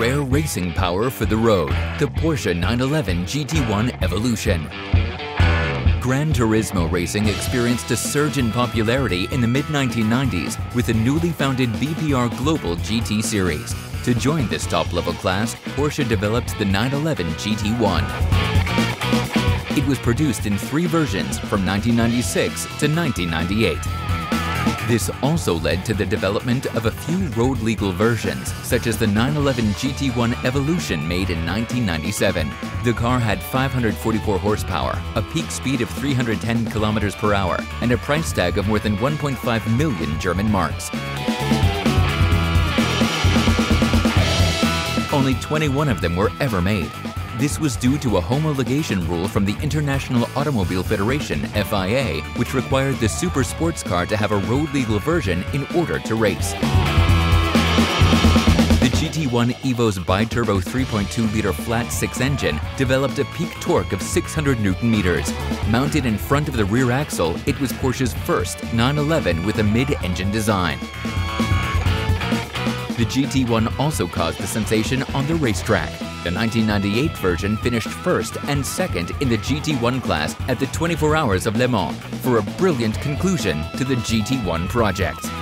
rare racing power for the road, the Porsche 911 GT1 Evolution. Gran Turismo racing experienced a surge in popularity in the mid-1990s with the newly founded BPR Global GT Series. To join this top-level class, Porsche developed the 911 GT1. It was produced in three versions from 1996 to 1998. This also led to the development of a few road-legal versions, such as the 911 GT1 Evolution made in 1997. The car had 544 horsepower, a peak speed of 310 kilometers per hour, and a price tag of more than 1.5 million German marks. Only 21 of them were ever made, this was due to a homologation rule from the International Automobile Federation, FIA, which required the super sports car to have a road legal version in order to race. The GT1 Evo's bi-turbo 3.2-liter flat-six engine developed a peak torque of 600 newton meters. Mounted in front of the rear axle, it was Porsche's first 911 with a mid-engine design. The GT1 also caused a sensation on the racetrack. The 1998 version finished first and second in the GT1 class at the 24 Hours of Le Mans for a brilliant conclusion to the GT1 project.